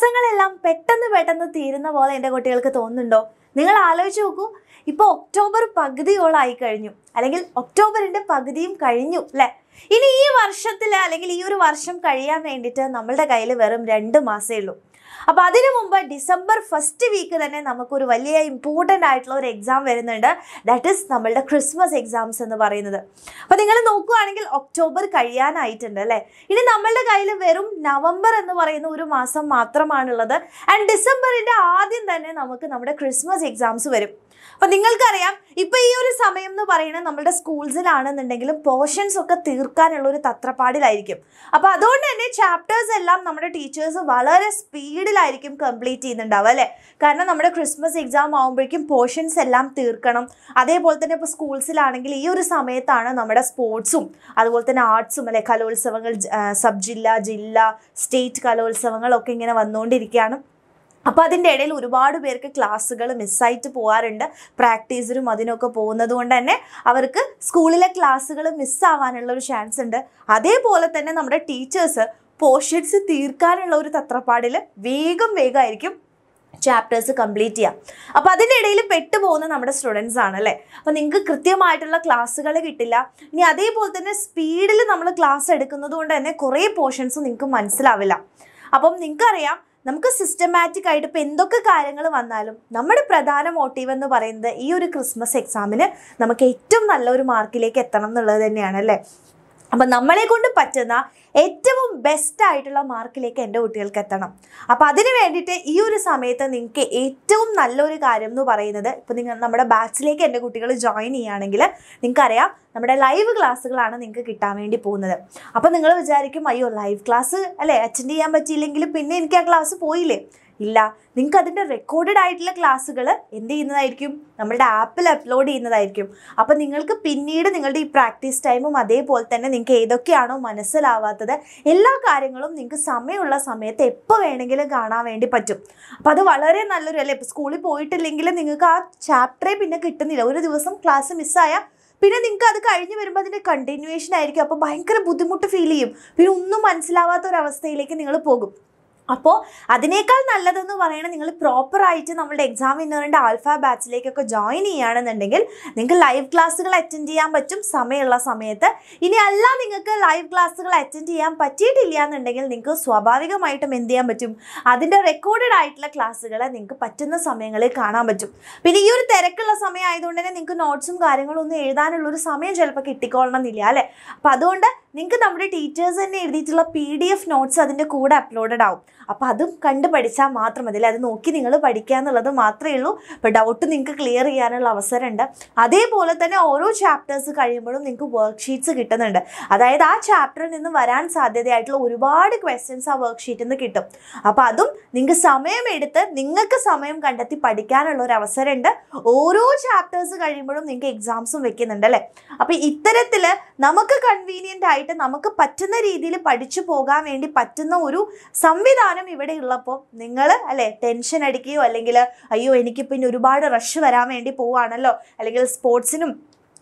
ദിവസങ്ങളെല്ലാം പെട്ടെന്ന് പെട്ടെന്ന് തീരുന്ന പോലെ എന്റെ കുട്ടികൾക്ക് തോന്നുന്നുണ്ടോ? നിങ്ങൾ ആലോചിച്ച് നോക്കൂ. ഇപ്പോൾ ഒക്ടോബർ പകുതിയോളായി കഴിഞ്ഞു. അല്ലെങ്കിൽ ഒക്ടോബറിന്റെ പകുതിയും കഴിഞ്ഞു അല്ലേ? ഇനി ഈ വർഷത്തിൽ അല്ലെങ്കിൽ ഈ ഒരു വർഷം കഴിയാൻ വേണ്ടിയിട്ട് നമ്മളുടെ കയ്യിൽ വെറും രണ്ട് മാസമേ ഉള്ളൂ. അപ്പോൾ അതിനു മുമ്പ് ഡിസംബർ ഫസ്റ്റ് വീക്ക് തന്നെ നമുക്കൊരു വലിയ ഇമ്പോർട്ടന്റ് ആയിട്ടുള്ള ഒരു എക്സാം വരുന്നുണ്ട്. ദാറ്റ് ഈസ് നമ്മളുടെ ക്രിസ്മസ് എക്സാംസ് എന്ന് പറയുന്നത്. അപ്പോൾ നിങ്ങൾ നോക്കുകയാണെങ്കിൽ ഒക്ടോബർ കഴിയാനായിട്ടുണ്ട് അല്ലേ? ഇനി നമ്മളുടെ കയ്യിൽ വെറും നവംബർ എന്ന് പറയുന്ന ഒരു മാസം മാത്രമാണുള്ളത്. ആൻഡ് ഡിസംബറിന്റെ ആദ്യം തന്നെ നമുക്ക് നമ്മുടെ ക്രിസ്മസ് എക്സാംസ് വരും. അപ്പോൾ നിങ്ങൾക്കറിയാം ഇപ്പൊ ഈ ഒരു സമയം എന്ന് പറയുന്നത് നമ്മുടെ സ്കൂൾസിലാണെന്നുണ്ടെങ്കിലും പോർഷൻസ് ഒക്കെ തീർക്കാനുള്ള ഒരു തത്രപ്പാടിലായിരിക്കും. അപ്പോൾ അതുകൊണ്ട് തന്നെ ചാപ്റ്റേഴ്സ് എല്ലാം നമ്മുടെ ടീച്ചേഴ്സ് വളരെ സ്പീഡിലായിരിക്കും കംപ്ലീറ്റ് ചെയ്യുന്നുണ്ടാവുക അല്ലേ? കാരണം നമ്മുടെ ക്രിസ്മസ് എക്സാം ആകുമ്പോഴേക്കും പോർഷൻസ് എല്ലാം തീർക്കണം. അതേപോലെ തന്നെ ഇപ്പോൾ സ്കൂൾസിലാണെങ്കിൽ ഈ ഒരു സമയത്താണ് നമ്മുടെ സ്പോർട്സും അതുപോലെ തന്നെ ആർട്സും അല്ലെ? കലോത്സവങ്ങൾ സബ് ജില്ല ജില്ല സ്റ്റേറ്റ് കലോത്സവങ്ങളൊക്കെ ഇങ്ങനെ വന്നുകൊണ്ടിരിക്കുകയാണ്. അപ്പോൾ അതിന്റെ ഇടയിൽ ഒരുപാട് പേർക്ക് ക്ലാസ്സുകൾ മിസ്സായിട്ട് പോകാറുണ്ട് പ്രാക്ടീസിനും അതിനൊക്കെ പോകുന്നത് കൊണ്ട് തന്നെ അവർക്ക് സ്കൂളിലെ ക്ലാസ്സുകൾ മിസ്സാവാനുള്ള ഒരു ചാൻസ് ഉണ്ട്. അതേപോലെ തന്നെ നമ്മുടെ ടീച്ചേഴ്സ് പോർഷൻസ് തീർക്കാനുള്ള ഒരു തത്രപ്പാടിൽ വേഗം വേഗമായിരിക്കും ചാപ്റ്റേഴ്സ് കംപ്ലീറ്റ് ചെയ്യാം. അപ്പോൾ അതിന്റെ ഇടയിൽ പെട്ടുപോകുന്ന നമ്മുടെ സ്റ്റുഡൻസ് ആണ് അല്ലേ? അപ്പോൾ നിങ്ങൾക്ക് കൃത്യമായിട്ടുള്ള ക്ലാസ്സുകൾ കിട്ടില്ല. ഇനി അതേപോലെ തന്നെ സ്പീഡിൽ നമ്മൾ ക്ലാസ് എടുക്കുന്നത് കൊണ്ട് തന്നെ കുറേ പോർഷൻസ് നിങ്ങൾക്ക് മനസ്സിലാവില്ല. അപ്പം നിങ്ങൾക്കറിയാം നമുക്ക് സിസ്റ്റമാറ്റിക് ആയിട്ട് ഇപ്പോൾ എന്തൊക്കെ കാര്യങ്ങൾ വന്നാലും നമ്മുടെ പ്രധാന മോട്ടീവ് എന്ന് പറയുന്നത് ഈ ഒരു ക്രിസ്മസ് എക്സാമിന് നമുക്ക് ഏറ്റവും നല്ലൊരു മാർക്കിലേക്ക് എത്തണം എന്നുള്ളത് തന്നെയാണ് അല്ലേ? അപ്പം നമ്മളെ കൊണ്ട് പറ്റുന്ന ഏറ്റവും ബെസ്റ്റ് ആയിട്ടുള്ള മാർക്കിലേക്ക് എന്റെ കുട്ടികൾക്ക് എത്തണം. അപ്പം അതിന് വേണ്ടിയിട്ട് ഈ ഒരു സമയത്ത് നിങ്ങൾക്ക് ഏറ്റവും നല്ലൊരു കാര്യം എന്ന് പറയുന്നത് ഇപ്പോൾ നിങ്ങൾ നമ്മുടെ ബാച്ചിലേക്ക് എന്റെ കുട്ടികൾ ജോയിൻ ചെയ്യുകയാണെങ്കിൽ നിങ്ങൾക്കറിയാം നമ്മുടെ ലൈവ് ക്ലാസ്സുകളാണ് നിങ്ങൾക്ക് കിട്ടാൻ വേണ്ടി പോകുന്നത്. അപ്പം നിങ്ങൾ വിചാരിക്കും അയ്യോ ലൈവ് ക്ലാസ് അല്ലേ? അറ്റൻഡ് ചെയ്യാൻ പറ്റിയില്ലെങ്കിൽ പിന്നെ എനിക്ക് ആ ക്ലാസ് പോയില്ലേ? ഇല്ല. നിങ്ങൾക്ക് അതിന്റെ റെക്കോർഡഡ് ആയിട്ടുള്ള ക്ലാസ്സുകൾ എന്ത് ചെയ്യുന്നതായിരിക്കും? നമ്മളുടെ ആപ്പിൽ അപ്ലോഡ് ചെയ്യുന്നതായിരിക്കും. അപ്പോൾ നിങ്ങൾക്ക് പിന്നീട് നിങ്ങളുടെ ഈ പ്രാക്ടീസ് ടൈമും അതേപോലെ തന്നെ നിങ്ങൾക്ക് ഏതൊക്കെയാണോ മനസ്സിലാവാത്തത് എല്ലാ കാര്യങ്ങളും നിങ്ങൾക്ക് സമയമുള്ള സമയത്ത് എപ്പോൾ വേണമെങ്കിലും കാണാൻ വേണ്ടി പറ്റും. അപ്പോൾ അത് വളരെ നല്ലൊരു അല്ലേ? ഇപ്പോൾ സ്കൂളിൽ പോയിട്ടില്ലെങ്കിൽ നിങ്ങൾക്ക് ആ ചാപ്റ്ററേ പിന്നെ കിട്ടുന്നില്ല. ഒരു ദിവസം ക്ലാസ് മിസ്സായാൽ പിന്നെ നിങ്ങൾക്ക് അത് കഴിഞ്ഞ് വരുമ്പോൾ അതിന്റെ കണ്ടിന്യൂവേഷൻ ആയിരിക്കും. അപ്പോൾ ഭയങ്കര ബുദ്ധിമുട്ട് ഫീൽ ചെയ്യും. പിന്നെ ഒന്നും മനസ്സിലാവാത്ത ഒരു അവസ്ഥയിലേക്ക് നിങ്ങൾ പോകും. അപ്പോൾ അതിനേക്കാൾ നല്ലതെന്ന് പറയുന്നത് നിങ്ങൾ പ്രോപ്പറായിട്ട് നമ്മളുടെ എക്സാം വിന്നറിന്റെ ആൽഫ ബാച്ചിലേക്കൊക്കെ ജോയിൻ ചെയ്യുകയാണെന്നുണ്ടെങ്കിൽ നിങ്ങൾക്ക് ലൈവ് ക്ലാസ്സുകൾ അറ്റൻഡ് ചെയ്യാൻ പറ്റും. സമയമുള്ള സമയത്ത്. ഇനി അല്ല നിങ്ങൾക്ക് ലൈവ് ക്ലാസ്സുകൾ അറ്റൻഡ് ചെയ്യാൻ പറ്റിയിട്ടില്ല എന്നുണ്ടെങ്കിൽ നിങ്ങൾക്ക് സ്വാഭാവികമായിട്ടും എന്ത് ചെയ്യാൻ പറ്റും? അതിന്റെ റെക്കോർഡഡ് ആയിട്ടുള്ള ക്ലാസ്സുകൾ നിങ്ങൾക്ക് പറ്റുന്ന സമയങ്ങളിൽ കാണാൻ പറ്റും. പിന്നെ ഈ ഒരു തിരക്കുള്ള സമയം ആയതുകൊണ്ട് തന്നെ നിങ്ങൾക്ക് നോട്ട്സും കാര്യങ്ങളും ഒന്നും എഴുതാനുള്ള ഒരു സമയം ചിലപ്പോൾ കിട്ടിക്കോളണം എന്നില്ല അല്ലേ? അപ്പോൾ അതുകൊണ്ട് നിങ്ങൾക്ക് നമ്മുടെ ടീച്ചേഴ്സ് തന്നെ എഴുതിയിട്ടുള്ള പി ഡി എഫ് നോട്ട്സ് അതിന്റെ കൂടെ അപ്ലോഡഡ് ആവും. അപ്പോൾ അതും കണ്ട് പഠിച്ചാൽ മാത്രം മതി. അത് നോക്കി നിങ്ങൾ പഠിക്കുക എന്നുള്ളത് മാത്രമേ ഉള്ളൂ. അപ്പോൾ ഡൗട്ട് നിങ്ങൾക്ക് ക്ലിയർ ചെയ്യാനുള്ള അവസരമുണ്ട്. അതേപോലെ തന്നെ ഓരോ ചാപ്റ്റേഴ്സ് കഴിയുമ്പോഴും നിങ്ങൾക്ക് വർക്ക് ഷീറ്റ്സ് കിട്ടുന്നുണ്ട്. അതായത് ആ ചാപ്റ്ററിൽ നിന്ന് വരാൻ സാധ്യതയായിട്ടുള്ള ഒരുപാട് ക്വസ്റ്റ്യൻസ് ആ വർക്ക് ഷീറ്റിൽ നിന്ന് കിട്ടും. അപ്പോൾ അതും നിങ്ങൾക്ക് സമയമെടുത്ത് നിങ്ങൾക്ക് സമയം കണ്ടെത്തി പഠിക്കാനുള്ള ഒരു അവസരമുണ്ട്. ഓരോ ചാപ്റ്റേഴ്സ് കഴിയുമ്പോഴും നിങ്ങൾക്ക് എക്സാംസും വെക്കുന്നുണ്ട്. അല്ലേ? അപ്പോൾ ഇത്തരത്തിൽ നമുക്ക് കൺവീനിയന്റ് ആയിട്ട് നമുക്ക് പറ്റുന്ന രീതിയിൽ പഠിച്ചു പോകാൻ വേണ്ടി പറ്റുന്ന ഒരു സംവിധാനം ഇവിടെ ഉള്ളപ്പോൾ നിങ്ങൾ അല്ലേ ടെൻഷൻ അടിക്കുകയോ അല്ലെങ്കിൽ അയ്യോ എനിക്ക് പിന്നെ ഒരുപാട് റഷ് വരാൻ വേണ്ടി പോവുകയാണല്ലോ അല്ലെങ്കിൽ സ്പോർട്സിനും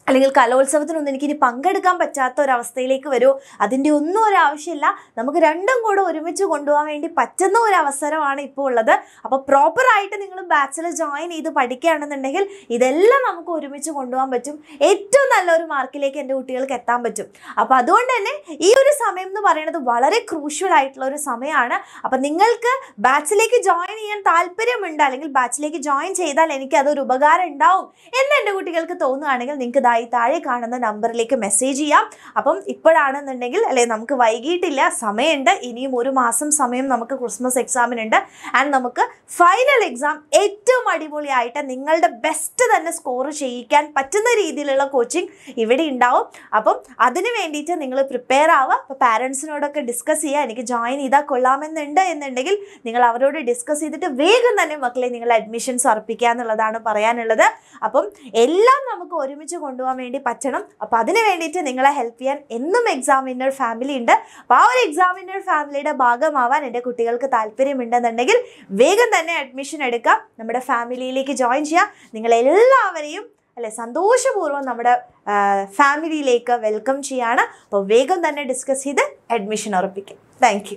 അല്ലെങ്കിൽ കലോത്സവത്തിനൊന്നും എനിക്കിനി പങ്കെടുക്കാൻ പറ്റാത്ത ഒരവസ്ഥയിലേക്ക് വരുമോ അതിന്റെ ഒന്നും ഒരു ആവശ്യമില്ല. നമുക്ക് രണ്ടും കൂടെ ഒരുമിച്ച് കൊണ്ടുപോകാൻ വേണ്ടി പറ്റുന്ന ഒരു അവസരമാണ് ഇപ്പോൾ ഉള്ളത്. അപ്പോൾ പ്രോപ്പറായിട്ട് നിങ്ങൾ ബാച്ചിലർ ജോയിൻ ചെയ്ത് പഠിക്കുകയാണെന്നുണ്ടെങ്കിൽ ഇതെല്ലാം നമുക്ക് ഒരുമിച്ച് കൊണ്ടുപോകാൻ പറ്റും. ഏറ്റവും നല്ലൊരു മാർക്കിലേക്ക് എന്റെ കുട്ടികൾക്ക് എത്താൻ പറ്റും. അപ്പോൾ അതുകൊണ്ട് തന്നെ ഈ ഒരു സമയം എന്ന് പറയുന്നത് വളരെ ക്രൂഷ്യൽ ആയിട്ടുള്ള ഒരു സമയമാണ്. അപ്പോൾ നിങ്ങൾക്ക് ബാച്ചിലേക്ക് ജോയിൻ ചെയ്യാൻ താല്പര്യമുണ്ട് അല്ലെങ്കിൽ ബാച്ചിലേക്ക് ജോയിൻ ചെയ്താൽ എനിക്ക് അതൊരു ഉപകാരം ഉണ്ടാവും എന്ന് എന്റെ കുട്ടികൾക്ക് തോന്നുകയാണെങ്കിൽ നിങ്ങൾക്ക് ഇതായി താഴെ കാണുന്ന നമ്പറിലേക്ക് മെസ്സേജ് ചെയ്യാം. അപ്പം ഇപ്പോഴാണെന്നുണ്ടെങ്കിൽ അല്ലെ നമുക്ക് വൈകിട്ടില്ല സമയമുണ്ട്. ഇനിയും ഒരു മാസം സമയം നമുക്ക് ക്രിസ്മസ് എക്സാമിനുണ്ട് ആൻഡ് നമുക്ക് ഫൈനൽ എക്സാം ഏറ്റവും അടിപൊളിയായിട്ട് നിങ്ങളുടെ ബെസ്റ്റ് തന്നെ സ്കോർ ചെയ്യിക്കാൻ പറ്റുന്ന രീതിയിലുള്ള കോച്ചിങ് ഇവിടെ ഉണ്ടാവും. അപ്പം അതിന് വേണ്ടിയിട്ട് നിങ്ങൾ പ്രിപ്പയർ ആവുക. അപ്പോൾ പാരൻസിനോടൊക്കെ ഡിസ്കസ് ചെയ്യുക. എനിക്ക് ജോയിൻ ചെയ്താൽ കൊള്ളാമെന്നുണ്ട് എന്നുണ്ടെങ്കിൽ നിങ്ങൾ അവരോട് ഡിസ്കസ് ചെയ്തിട്ട് വേഗം തന്നെ മക്കളെ നിങ്ങൾ അഡ്മിഷൻസ് ഉറപ്പിക്കുക എന്നുള്ളതാണ് പറയാനുള്ളത്. അപ്പം എല്ലാം നമുക്ക് ഒരുമിച്ച് കൊണ്ടുപോകാൻ വേണ്ടി പറ്റണം. അപ്പോൾ അതിന് വേണ്ടിയിട്ട് നിങ്ങളെ ഹെൽപ്പ് ചെയ്യാൻ എന്നും എക്സാം വിന്നർ ഫാമിലി ഉണ്ട്. അപ്പോൾ ആ ഒരു എക്സാം വിന്നർ ഫാമിലിയുടെ ഭാഗമാവാൻ എന്റെ കുട്ടികൾക്ക് താല്പര്യമുണ്ടെന്നുണ്ടെങ്കിൽ വേഗം തന്നെ അഡ്മിഷൻ എടുക്കാം നമ്മുടെ ഫാമിലിയിലേക്ക് ജോയിൻ ചെയ്യാം നിങ്ങളെല്ലാവരെയും അല്ലെ സന്തോഷപൂർവം നമ്മുടെ ഫാമിലിയിലേക്ക് വെൽക്കം ചെയ്യാണ്. അപ്പോൾ വേഗം തന്നെ ഡിസ്കസ് ചെയ്ത് അഡ്മിഷൻ ഉറപ്പിക്കും. താങ്ക്